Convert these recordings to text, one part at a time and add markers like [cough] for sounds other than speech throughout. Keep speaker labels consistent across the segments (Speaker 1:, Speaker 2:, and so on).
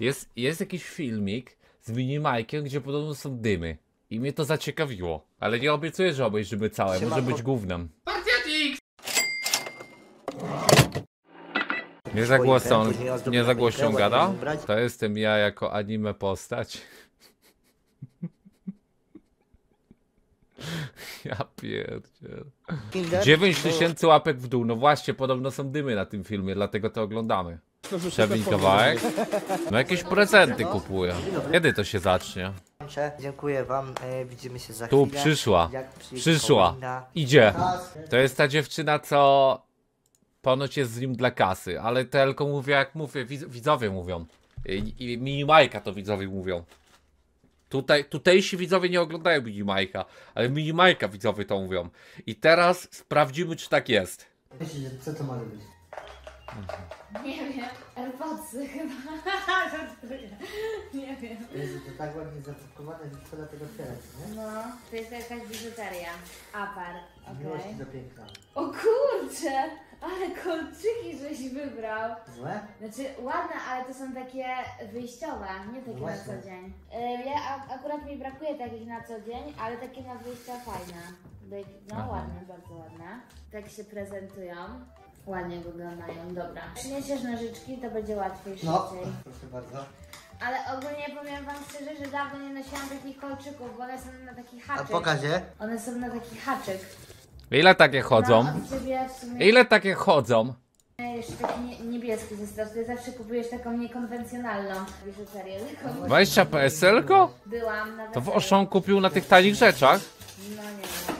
Speaker 1: Jest, jest jakiś filmik z Minimajkiem, gdzie podobno są dymy. I mnie to zaciekawiło. Ale nie obiecuję, że obejrzymy całe. Może być gównem. Nie za
Speaker 2: ozdób
Speaker 1: nie za głośno gada? To jestem ja jako anime postać. [laughs] Ja pierdziel.
Speaker 2: Kinder?
Speaker 1: 9 tysięcy łapek w dół. No właśnie, podobno są dymy na tym filmie, dlatego to oglądamy. Przewin kawałek. No jakieś prezenty kupuję. Kiedy to się zacznie?
Speaker 2: Dziękuję wam, e, widzimy się za
Speaker 1: Tu
Speaker 2: chwilę.
Speaker 1: przyszła.
Speaker 2: Jak przyjdzie
Speaker 1: Przyszła.
Speaker 2: powinna.
Speaker 1: Idzie. To jest ta dziewczyna, co ponoć jest z nim dla kasy, ale tylko mówię jak mówię, widz- widzowie mówią. I, i Minimajka to widzowie mówią. Tutaj, tutejsi widzowie nie oglądają Minimajka, ale Minimajka widzowie to mówią. I teraz sprawdzimy, czy tak jest.
Speaker 2: Myślisz, co to może być?
Speaker 3: Nie wiem, AirPodsy chyba. Żartuję. [laughs] Nie wiem.
Speaker 2: Jezu, to tak ładnie zapakowane, że szkoda tego otwierać, nie?
Speaker 3: No, to jest jakaś biżuteria. Apar,
Speaker 2: Miłość
Speaker 3: okej.
Speaker 2: do piękna.
Speaker 3: O kurcze, ale kolczyki żeś wybrał.
Speaker 2: Złe?
Speaker 3: Znaczy ładne, ale to są takie wyjściowe, nie takie na
Speaker 2: Właśnie.
Speaker 3: co dzień. Y, Ja a, akurat mi brakuje takich na co dzień, ale takie na wyjścia fajne. Daj- No
Speaker 1: Aha.
Speaker 3: ładne, bardzo ładne. Tak się prezentują. Ładnie wyglądają, dobra. Przyniesiesz nożyczki, to będzie łatwiej
Speaker 2: No,
Speaker 3: szybciej.
Speaker 2: proszę bardzo.
Speaker 3: Ale ogólnie powiem wam szczerze, że dawno nie nosiłam takich kolczyków, bo one są na taki
Speaker 2: A
Speaker 3: haczyk.
Speaker 2: pokażę.
Speaker 3: One są na taki haczyk.
Speaker 1: Ile takie chodzą?
Speaker 3: No, od ciebie w sumie
Speaker 1: Ile takie chodzą?
Speaker 3: jeszcze taki nie, niebieski zestaw. Ty zawsze kupujesz taką niekonwencjonalną biżuterię. Taką
Speaker 1: 20 PSL-ko?
Speaker 3: byłam na
Speaker 1: To w
Speaker 3: weselu.
Speaker 1: Oszą kupił na tych tanich rzeczach?
Speaker 3: No nie wiem.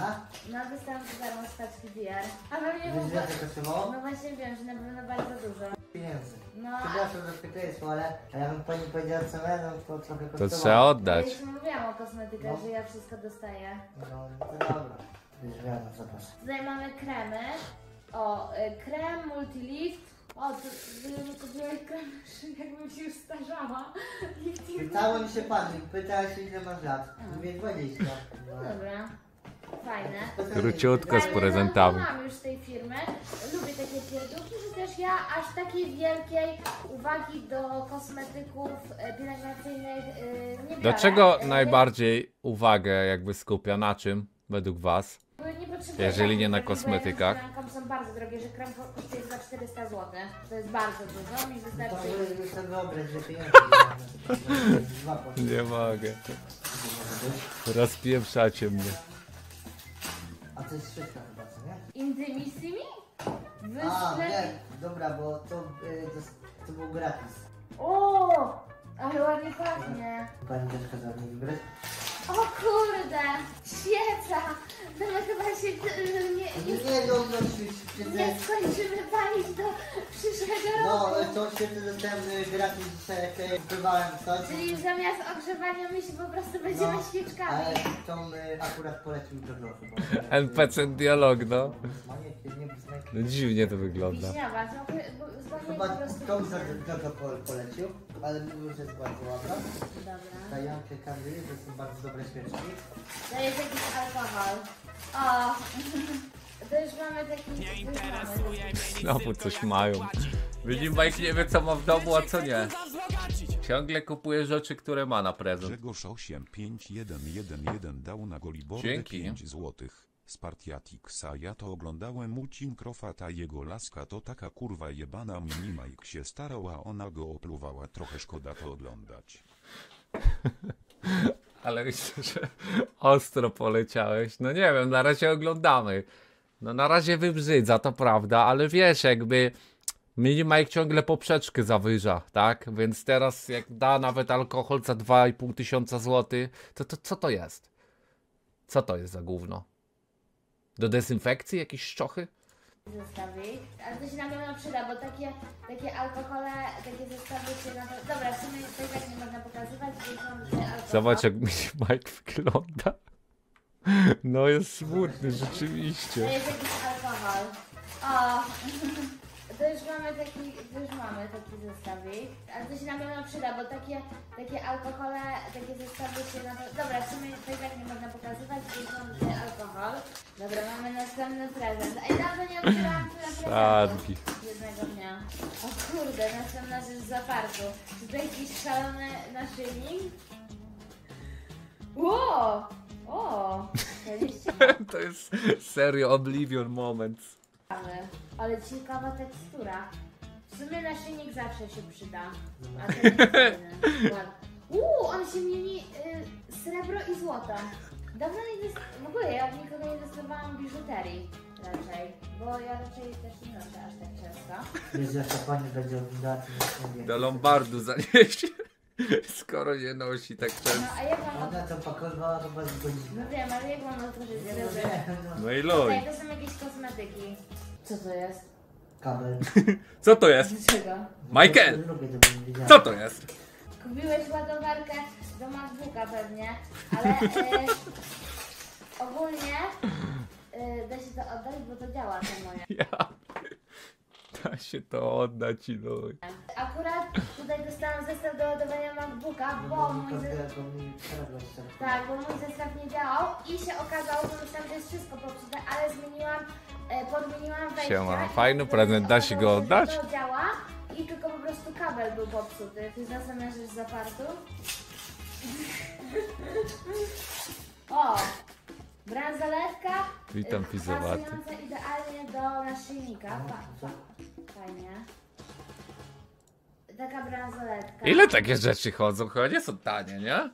Speaker 2: Tak?
Speaker 3: No, dostałam za darmo z paczki DR. A pewnie
Speaker 2: Wiesz, ile to kosztowało?
Speaker 3: No właśnie wiem, że na pewno bardzo dużo.
Speaker 2: Pieniędzy.
Speaker 3: No, a
Speaker 2: Przepraszam za przekleństwo, ale a ja bym pani powiedziała cenę, no to trochę
Speaker 1: To
Speaker 2: kosztowało.
Speaker 1: trzeba
Speaker 3: ja
Speaker 1: oddać.
Speaker 3: już mówiłam o kosmetykach,
Speaker 2: No.
Speaker 3: że ja wszystko dostaję.
Speaker 2: No, to dobra. Już wiem, zapraszam.
Speaker 3: Tutaj mamy kremy. O, y, krem Multilift. O, tu ty nie kupiłeś krem, [laughs] jakbym się już starzała. Nikt nie
Speaker 2: Pytało mi się pani, pytała się ile masz lat. Mówię 20.
Speaker 3: No dobra, fajne.
Speaker 1: Króciutko z prezentami.
Speaker 3: Mam już z tej firmy. Lubię takie pierdółki, że też ja aż takiej wielkiej uwagi do kosmetyków e, pielęgnacyjnych e, nie biorę.
Speaker 1: Do czego
Speaker 3: E,
Speaker 1: najbardziej uwagę jakby skupia? Na czym? Według was?
Speaker 3: potrzebuję
Speaker 1: Jeżeli nie na kosmetykach?
Speaker 3: wiem, że Krem są bardzo drogie, że krem kosztuje za 400 zł. To jest bardzo dużo, mi
Speaker 2: To
Speaker 3: wystarczy.
Speaker 2: już sobie wyobraź, że pieniądze [laughs]
Speaker 1: Nie mogę. Rozpieprzacie mnie.
Speaker 2: To jest wszystko chyba, co nie?
Speaker 3: Intymissimi? Wy
Speaker 2: A, nie, dobra, bo to, y, to, to był gratis.
Speaker 3: O! Ale ładnie pachnie.
Speaker 2: Pani też kazała mi wybrać?
Speaker 3: O kurde! Świeca! No my chyba się y, nie,
Speaker 2: Nie,
Speaker 3: nie,
Speaker 2: nie, no, no,
Speaker 3: nie skończymy palić do przyszłego
Speaker 2: No,
Speaker 3: roku.
Speaker 2: to świetnie dostałem y, gratis dzisiaj, jak y, kupowałem coś.
Speaker 3: Czyli zamiast ogrzewania my się po prostu będziemy
Speaker 2: No,
Speaker 3: świeczkami.
Speaker 2: Ale tą y, akurat polecił do groszy. bo-
Speaker 1: NPC dialog, no.
Speaker 2: Maniek, nie brzmi.
Speaker 1: No dziwnie to wygląda.
Speaker 3: Wiśniawa, smakuje, bo
Speaker 2: Chyba
Speaker 3: po prostu
Speaker 2: tą za to polecił, ale że jest bardzo ładna.
Speaker 3: Dobra.
Speaker 2: Dajankę kandy, to są bardzo dobre świeczki.
Speaker 3: To jest jakiś alkohol. O! [laughs] To już mamy taki... już mamy taki.
Speaker 1: Znowu coś mają. Minimajk nie wie co ma w domu, a co nie. Ciągle kupuje rzeczy, które ma na prezent.
Speaker 4: Grzegorz 85111 dał na
Speaker 1: Dzięki.
Speaker 4: 5 złotych. Z Partiatiksa ja to oglądałem u Cinkrofa jego laska to taka kurwa jebana minimajk się starał a ona go opluwała trochę szkoda to oglądać. [laughs]
Speaker 1: Ale myślę, że ostro poleciałeś. No nie wiem, na razie oglądamy. No na razie wybrzydza, to prawda, ale wiesz, jakby Minimajk ciągle poprzeczkę zawyża, tak? Więc teraz jak da nawet alkohol za 2,5 tysiąca złotych, to, to co to jest? Co to jest za gówno? Do dezynfekcji jakieś szczochy?
Speaker 3: zestawik, ale to się na pewno przyda, bo takie, takie alkohole, takie zestawy się na pewno... Dobra, w sumie to i tak nie można pokazywać, bo alkohol.
Speaker 1: Zobacz jak Minimajk wygląda. No jest smutny, rzeczywiście.
Speaker 3: To jest jakiś alkohol. O! [laughs] To już mamy taki, już mamy taki zestawik, ale to się na pewno przyda, bo takie, takie alkohole, takie zestawy się na pewno... Dobra, w sumie to i tak nie można pokazywać, bo są alkohol. Dobra, mamy następny prezent. Ej, dawno nie otwierałam tyle prezentów
Speaker 1: Sadki.
Speaker 3: w kurde, następna rzecz z apartu. Czy to jakiś szalony naszyjnik? Ło! O! [laughs]
Speaker 1: To jest serio Oblivion Moments.
Speaker 3: Ale, ale ciekawa tekstura. W sumie naszyjnik zawsze się przyda. A. [laughs] Ładny. Uuu, on się mieni y, srebro i złoto. Dawno nie dost... W ogóle ja od nikogo nie dostawałam biżuterii raczej, bo ja raczej też nie noszę aż tak często.
Speaker 2: Jak ta pani będzie mówię.
Speaker 1: Do Lombardu zanieść. [laughs] Skoro nie nosi tak
Speaker 3: No
Speaker 1: często.
Speaker 3: a jak mam...
Speaker 2: Ona to pakowała chyba z
Speaker 3: No
Speaker 2: godzinę.
Speaker 3: wiem, ale jak mam otworzyć
Speaker 2: Nie, no nie, no.
Speaker 1: No i luj.
Speaker 3: Tutaj to są jakieś kosmetyki. Co to jest?
Speaker 2: Kabel. [laughs]
Speaker 1: Co to jest?
Speaker 3: Dlaczego?
Speaker 1: Michael!
Speaker 2: Lubię to, bym wiedziała.
Speaker 1: Co to jest?
Speaker 3: Kupiłeś ładowarkę do MacBooka pewnie, ale e, [laughs] ogólnie e, da się to oddać, bo to działa to moje.
Speaker 1: Ja. Da się to oddać i luj.
Speaker 3: Akurat tutaj dostałam zestaw do ładowania MacBooka, bo mój,
Speaker 2: mi
Speaker 3: ze...
Speaker 2: to, bo mi przerwa jeszcze.
Speaker 3: tak, bo mój zestaw nie działał i się okazało, że myślałam, że jest wszystko popsute, ale zmieniłam, e, podmieniłam wejścia.
Speaker 1: Siema, fajny prezent, da się go oddać?
Speaker 3: To działa i tylko po prostu kabel był popsuty. To jest następna rzecz z apartu. [laughs] O! Bransoletka.
Speaker 1: Witam,
Speaker 3: y,
Speaker 1: Fizowaty.
Speaker 3: Pasująca idealnie do naszyjnika.
Speaker 2: No,
Speaker 3: Pa,
Speaker 2: co?
Speaker 3: Fajnie. Taka bransoletka.
Speaker 1: Ile takie rzeczy chodzą? Chyba nie są tanie, nie?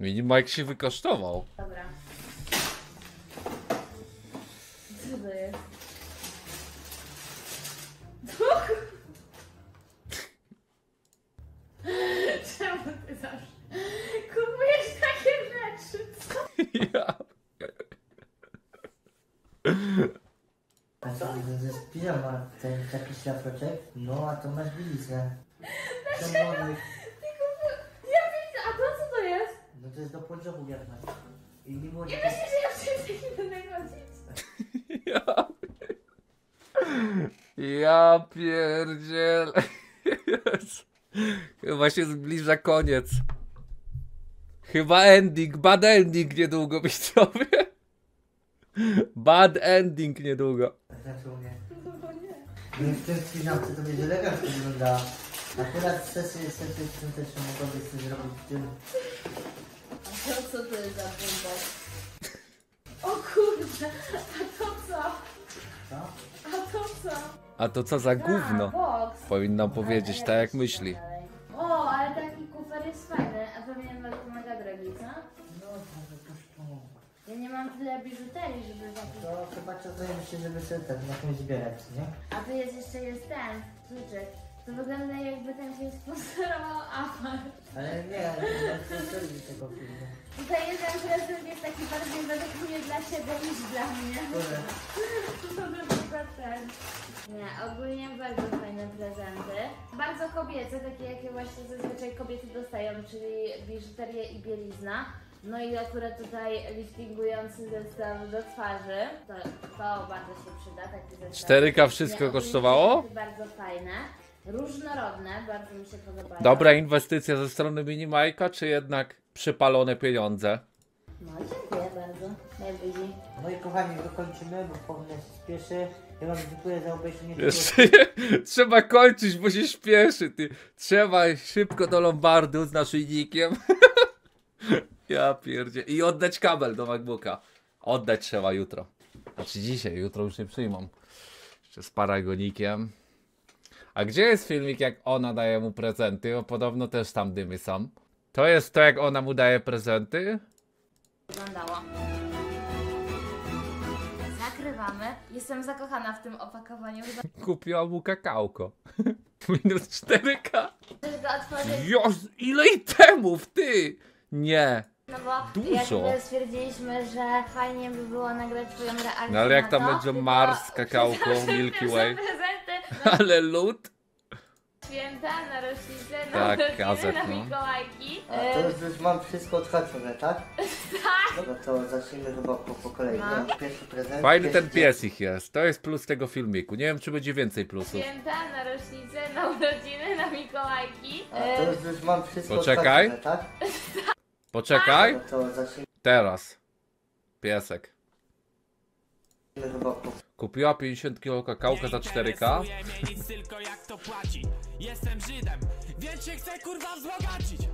Speaker 1: Mini Mike się wykosztował.
Speaker 3: Dobra. Co to jest? Czemu ty zawsze kupujesz takie rzeczy? Co?
Speaker 1: Ja.
Speaker 2: A co, to jest pijama, ten taki szlafroczek? No, a to masz bieliznę. Czerwony.
Speaker 3: Ty kupu... Ja widzę, a to co to jest?
Speaker 2: No to jest do jak masz. I nie było
Speaker 3: Nie myślisz, że ja czymś takim będę chodzić?
Speaker 1: Ja. Ja pierdziel. Chyba się zbliża koniec. Chyba ending, bad ending niedługo widzowie. Bad ending niedługo.
Speaker 2: W tym finałce to będzie elegancko wyglądała. Akurat sesję sesję świąteczną mogłabyś sobie zrobić w tym.
Speaker 3: A to co to jest za boombox? O kurde, a to co?
Speaker 2: Co?
Speaker 3: A to co?
Speaker 1: A to co za gówno?
Speaker 3: A, box.
Speaker 1: Powinnam powiedzieć tak jak myśli.
Speaker 2: To zająć się, żeby sobie ten jakąś zbierać, nie?
Speaker 3: A tu jest jeszcze jest ten, kluczyk. To wygląda jakby ten się sponsorował Apple.
Speaker 2: Ale nie, nie chcę tego filmu.
Speaker 3: Tutaj jeden prezent jest taki bardziej mnie dla ciebie niż dla mnie.
Speaker 2: Kurde.
Speaker 3: To na przykład ten. Nie, ogólnie bardzo fajne prezenty. Bardzo kobiece, takie jakie właśnie zazwyczaj kobiety dostają, czyli biżuterię i bielizna. No i akurat tutaj liftingujący zestaw do twarzy. To, to bardzo się przyda, taki zestaw.
Speaker 1: 4K wszystko
Speaker 3: Nie,
Speaker 1: kosztowało?
Speaker 3: Bardzo fajne. Różnorodne, bardzo mi się podobają.
Speaker 1: Dobra inwestycja ze strony Mini Majka, czy jednak przypalone pieniądze?
Speaker 3: No dziękuję bardzo. Najwyżej.
Speaker 2: No i kochani, dokończymy, bo powinno się spieszy. Ja wam dziękuję za obejrzenie tego [laughs]
Speaker 1: trzeba kończyć, bo się śpieszy, ty. Trzeba szybko do Lombardu z naszyjnikiem. [laughs] ja pierdzie. I oddać kabel do MacBooka. Oddać trzeba jutro. Znaczy dzisiaj, jutro już nie przyjmą. Jeszcze z paragonikiem. A gdzie jest filmik, jak ona daje mu prezenty? Bo podobno też tam dymy są. To jest to, jak ona mu daje prezenty?
Speaker 3: wyglądało. Zakrywamy. Jestem zakochana w tym opakowaniu.
Speaker 1: Kupiła mu kakałko. [laughs] Minus 4K.
Speaker 3: żeby go otworzyć,
Speaker 1: Jos, ile itemów, ty! Nie.
Speaker 3: No bo
Speaker 1: Dużo.
Speaker 3: jakby stwierdziliśmy, że fajnie by było nagrać twoją reakcję
Speaker 1: No ale jak
Speaker 3: na
Speaker 1: tam
Speaker 3: to,
Speaker 1: będzie
Speaker 3: tylko-
Speaker 1: Mars, [laughs] kakałko, Milky Way.
Speaker 3: prezenty [laughs] na
Speaker 1: Ale lód?
Speaker 3: święta, na rocznicę, na
Speaker 1: Tak,
Speaker 3: urodziny,
Speaker 1: gazet,
Speaker 3: na
Speaker 1: no.
Speaker 3: Mikołajki.
Speaker 2: A to już, już mam wszystko odhaczone, tak? Tak. No to zacznijmy chyba po, po kolei.
Speaker 3: No.
Speaker 2: Pierwszy prezent.
Speaker 1: Fajny
Speaker 2: pierwszy
Speaker 1: ten pies ich jest. To jest plus tego filmiku. Nie wiem, czy będzie więcej plusów.
Speaker 3: Święta, na rocznicę, na urodziny, na Mikołajki.
Speaker 2: A to już, już mam wszystko
Speaker 1: Poczekaj.
Speaker 2: odhaczone, tak? [laughs]
Speaker 1: Poczekaj.
Speaker 2: No to zacznijmy
Speaker 1: Teraz. Piesek.
Speaker 2: chyba po,
Speaker 1: Kupiła 50 kg kakałka za 4K.
Speaker 5: Interesuje mnie nic, tylko jak to płaci. Jestem Żydem, więc się chcę kurwa wzbogacić.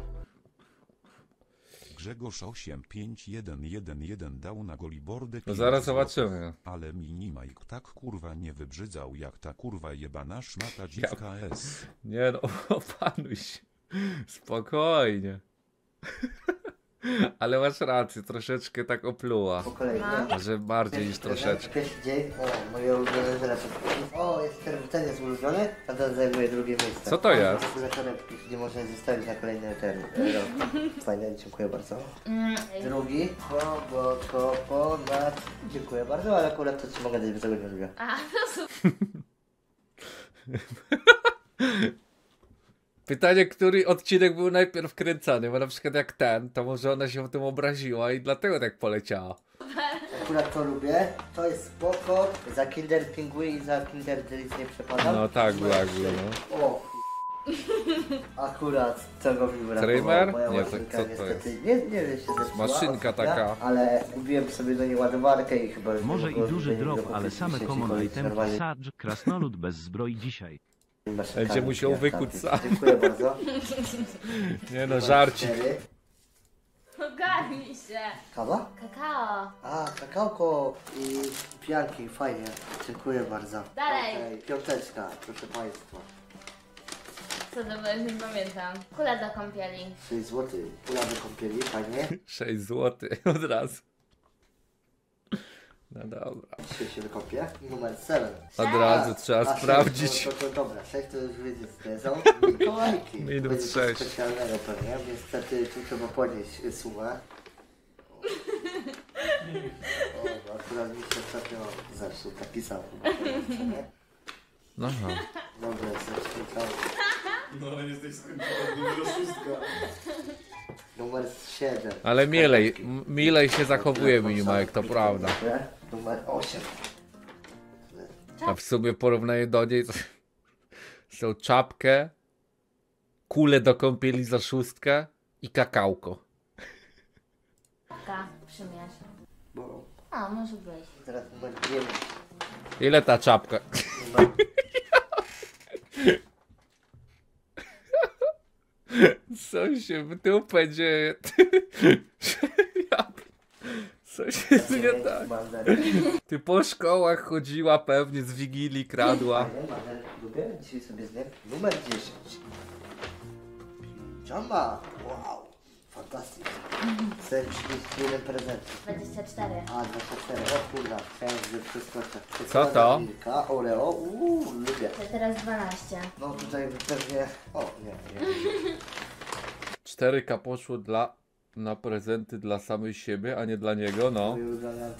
Speaker 4: Grzegorz 85111 dał na golibordę
Speaker 1: No zaraz zobaczymy.
Speaker 4: Ale mini Mike tak kurwa nie wybrzydzał jak ta kurwa jebana szmata dziwka S.
Speaker 1: Nie no, [laughs] opanuj się. Spokojnie. Ale masz rację, troszeczkę tak opluła.
Speaker 2: Po kolei,
Speaker 3: No.
Speaker 2: nie?
Speaker 1: Może bardziej niż troszeczkę.
Speaker 2: Pierwszy dzień, o, moje ulubione. O, jest ten, ten jest ulubiony, a ten zajmuje drugie miejsce.
Speaker 1: Co to jest?
Speaker 2: Za torebki, nie można zostawić na kolejny ten e, rok. Fajnie, dziękuję bardzo.
Speaker 3: Mm,
Speaker 2: Drugi, głęboko ponad. Dziękuję bardzo, ale akurat to ci mogę dać, bo tego nie lubię.
Speaker 3: a, no super. [laughs]
Speaker 1: Pytanie, który odcinek był najpierw kręcony, bo na przykład jak ten, to może ona się o tym obraziła i dlatego tak poleciała.
Speaker 2: Akurat to lubię, to jest spoko. Za Kinder Pingui i za Kinder Delice nie przepadam.
Speaker 1: No tak, Black Blue, no.
Speaker 2: O, Akurat tego mi brakowało.
Speaker 1: Trimmer?
Speaker 2: Moja
Speaker 1: Nie, to-
Speaker 2: maszynka
Speaker 1: co to
Speaker 2: niestety nie, nie wiem, się zepsuła.
Speaker 1: Maszynka
Speaker 2: ostatnia,
Speaker 1: taka.
Speaker 2: Ale kupiłem sobie do niej ładowarkę i chyba...
Speaker 6: Może i duży drop, ale same common itemki Sarge, krasnolud bez zbroi dzisiaj.
Speaker 1: Będzie musiał wykuć sam.
Speaker 2: Dziękuję bardzo. [laughs]
Speaker 1: Nie no, żarcik.
Speaker 3: Ogarnij się.
Speaker 2: Kawa?
Speaker 3: Kakao.
Speaker 2: A, kakałko i pianki, fajnie. Dziękuję bardzo.
Speaker 3: Dalej.
Speaker 2: Okej, Piąteczka, proszę Państwa.
Speaker 3: Co to będzie, nie pamiętam. Kula do kąpieli.
Speaker 2: 6 zł. Pula do kąpieli, fajnie. [laughs]
Speaker 1: 6 zł od razu. No dobra.
Speaker 2: Dzisiaj się wykąpię. Numer 7.
Speaker 1: Od razu trzeba
Speaker 2: A,
Speaker 1: sprawdzić.
Speaker 2: To, to, to dobra, 6 to już [laughs] to są. Mikołajki.
Speaker 1: Minut
Speaker 2: Będzie coś
Speaker 1: sześć.
Speaker 2: specjalnego pewnie. Niestety tu trzeba podnieść y, sumę. [laughs] O, no, akurat mi się ostatnio zepsuł taki sam. chyba, co nie?
Speaker 1: Aha.
Speaker 2: Dobra, zacznij tam.
Speaker 7: No, jesteś skończony, numer szóstka.
Speaker 2: Numer 7.
Speaker 1: Ale milej, milej się zachowuje Minimajek, to prawda.
Speaker 2: Numer 8.
Speaker 1: A w sumie porównanie do niej to są czapkę, kulę do kąpieli za szóstkę i kakałko.
Speaker 3: Taka, przymierz.
Speaker 2: Bo
Speaker 3: A, może być.
Speaker 2: teraz numer 9.
Speaker 1: Ile ta czapka?
Speaker 2: Numer...
Speaker 1: Co się w dupę dzieje? Ja... Co się [laughs] dzieje tak? Ty po szkołach chodziła pewnie z Wigilii, kradła.
Speaker 2: Lubię. Dzisiaj sobie zjem. Numer 10. Pijama. Wow. Fantastycznie. Chcę 31 prezentów.
Speaker 3: 24.
Speaker 2: A, 24. O kurwa, chciałem, że przeskoczę.
Speaker 1: Co to?
Speaker 2: Oreo. Uuu, lubię.
Speaker 3: To teraz 12.
Speaker 2: No tutaj pewnie... O, nie, nie.
Speaker 1: 4K poszło dla na prezenty dla samej siebie, a nie dla niego, no.
Speaker 2: Mój ulubiony.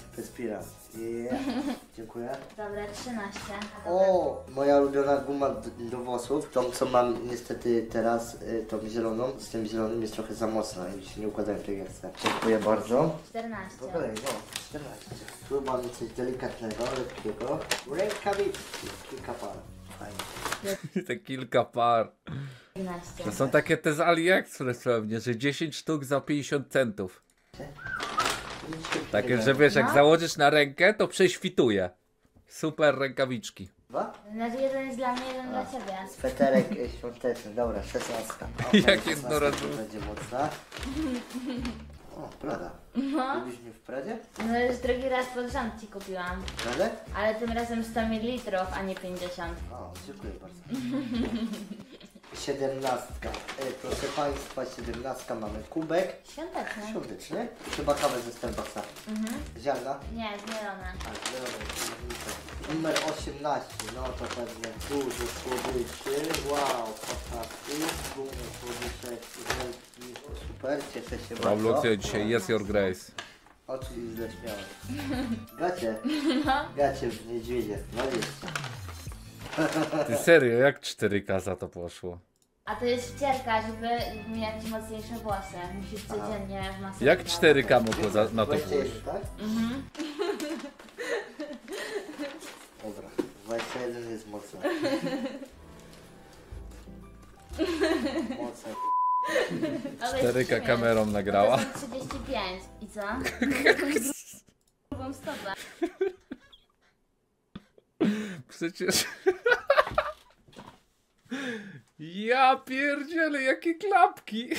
Speaker 2: Yeah. Dziękuję.
Speaker 3: Dobra, 13.
Speaker 2: O, moja ulubiona guma d- do włosów, tą co mam niestety teraz, y, tą zieloną, z tym zielonym jest trochę za mocna i się nie układają tak jak chcę. Dziękuję bardzo.
Speaker 3: 14.
Speaker 2: Po kolei, no, 14. Tu mamy coś delikatnego, lekkiego. Rękawiczki, kilka par. Fajnie. [laughs]
Speaker 1: Te kilka par.
Speaker 3: 11.
Speaker 1: To są takie te z AliExpress pewnie, że 10 sztuk za 50 centów. Takie, że wiesz, jak
Speaker 3: No.
Speaker 1: założysz na rękę, to prześwituje. Super rękawiczki.
Speaker 2: Dwa?
Speaker 3: Znaczy jeden jest dla mnie, jeden dla ciebie.
Speaker 2: Sweterek y, świąteczny, dobra, 16. O, [laughs]
Speaker 1: Jak
Speaker 2: fajnie,
Speaker 1: jednorazowy.
Speaker 2: 16 Będzie mocna. O, Prada.
Speaker 3: No.
Speaker 2: Mnie w Pradzie?
Speaker 3: No już drugi raz pod rząd ci kupiłam.
Speaker 2: Pradę?
Speaker 3: Ale tym razem 100 ml, a nie 50.
Speaker 2: O, dziękuję bardzo. [laughs] Siedemnastka. E, proszę Państwa, siedemnastka mamy kubek
Speaker 3: Świąteczny.
Speaker 2: świąteczny. Chyba kawę ze Starbucksa.
Speaker 3: Mhm.
Speaker 2: Ziarna.
Speaker 3: Nie, zmielone.
Speaker 2: A, zielone, różnice. Numer 18. No to pewnie dużo słodyczy. Wow, fantastycznie. Dużo słodyczy. wielki. Super, cieszę się bardzo.
Speaker 1: Pawlucja dzisiaj jest your grace.
Speaker 2: Oczy już zaśmiałem. Gacie. [laughs] Gacie w niedźwiedzie. 20. [laughs]
Speaker 1: Ty serio, jak 4K za to poszło?
Speaker 3: A to jest wcierka, żeby mieć mocniejsze włosy. Musisz codziennie w masę.
Speaker 1: Jak 4K mogło za, na to pójść?
Speaker 2: 21, tak?
Speaker 3: Mhm.
Speaker 2: Dobra, 21 jest mocne. [laughs] Mocne.
Speaker 1: 4K kamerą nagrała.
Speaker 3: To są 35. I co? Drugą stopę.
Speaker 1: Przecież... Ja pierdzielę, jakie klapki.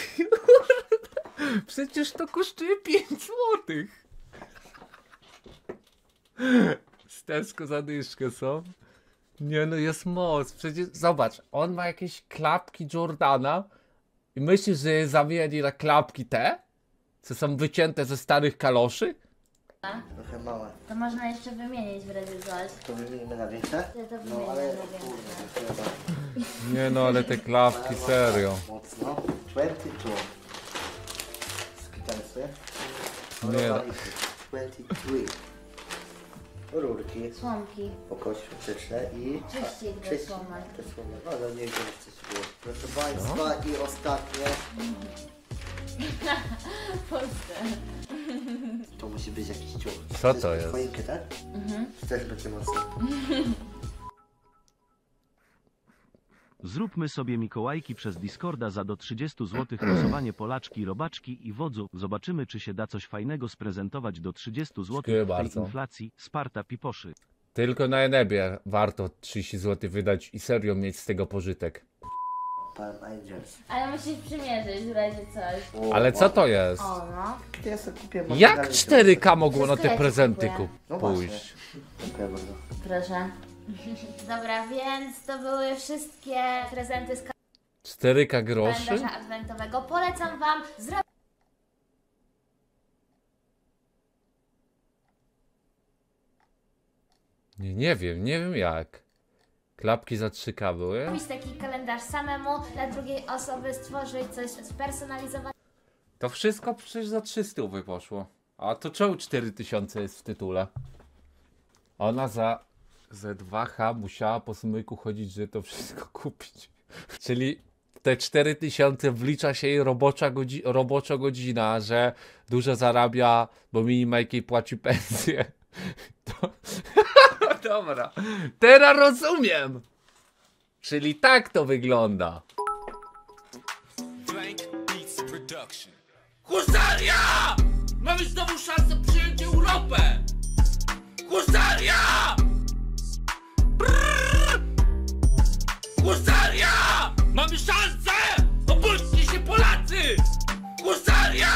Speaker 1: Przecież to kosztuje 5 złotych. Z Tesco zadyszkę są. Nie no, jest moc. Przecież zobacz, on ma jakieś klapki Jordana i myślisz, że zamieni na klapki te? Co są wycięte ze starych kaloszy?
Speaker 2: Trochę małe.
Speaker 3: To można jeszcze wymienić w razie coś.
Speaker 2: To wymienimy na większe?
Speaker 3: Ja to
Speaker 2: No
Speaker 3: wymienię
Speaker 2: ale
Speaker 3: na większe.
Speaker 2: kurde, to trzeba.
Speaker 1: Nie no, ale te klapki, serio.
Speaker 2: Mocno. 22. Skitensy.
Speaker 1: Nie no.
Speaker 2: 23. Rurki.
Speaker 3: Słomki.
Speaker 2: Pokosmetyczne i...
Speaker 3: Czyścić
Speaker 2: Czyścić
Speaker 3: słomek.
Speaker 2: te słomy. No ale nie wiem, co się było. Proszę Państwa i ostatnie. [laughs] To musi być jakiś ciuch.
Speaker 1: Co to jest?
Speaker 2: Choinkę, tak? Mhm. Też będzie mocno?
Speaker 6: Zróbmy sobie Mikołajki przez Discorda za do 30 zł losowanie Polaczki, Robaczki i Wodzu. Zobaczymy czy się da coś fajnego sprezentować do 30 zł
Speaker 1: Dziękuję
Speaker 6: w tej
Speaker 1: bardzo.
Speaker 6: inflacji. Sparta Piposzy.
Speaker 1: Tylko na Enebie warto 30 zł wydać i serio mieć z tego pożytek.
Speaker 2: Angels.
Speaker 3: Ale musisz przymierzyć w razie coś.
Speaker 2: O,
Speaker 1: Ale co to jest?
Speaker 3: O no.
Speaker 2: Ja sobie kupię
Speaker 1: Jak
Speaker 2: margarinkę.
Speaker 1: 4K mogło na
Speaker 3: Wszystko
Speaker 1: te
Speaker 3: ja ci
Speaker 1: prezenty
Speaker 3: kupuję.
Speaker 1: kup-
Speaker 2: No właśnie.
Speaker 1: pójść?
Speaker 2: Dziękuję bardzo.
Speaker 3: Proszę. [laughs] Dobra, więc to były wszystkie prezenty z
Speaker 1: 4K groszy?
Speaker 3: kalendarza adwentowego. Polecam Wam zrobić.
Speaker 1: Nie, nie wiem, nie wiem jak. Klapki za 3K były?
Speaker 3: Zrobić taki kalendarz samemu, dla drugiej osoby stworzyć coś spersonalizowanego.
Speaker 1: To wszystko przecież za 300 poszło. A to czemu 4000 jest w tytule? Ona za Z2H musiała po smyku chodzić, żeby to wszystko [laughs] kupić. Czyli te 4000 wlicza się jej robocza, godzi robocza godzina, że dużo zarabia, bo Minimajk jej płaci pensję. [laughs] To... [laughs] Dobra, teraz rozumiem. Czyli tak to wygląda.
Speaker 5: Blank Beats Production.
Speaker 8: Husaria! Mamy znowu szansę przyjąć Europę! Husaria! Husaria! Mamy szansę! Obudźcie się Polacy! Husaria!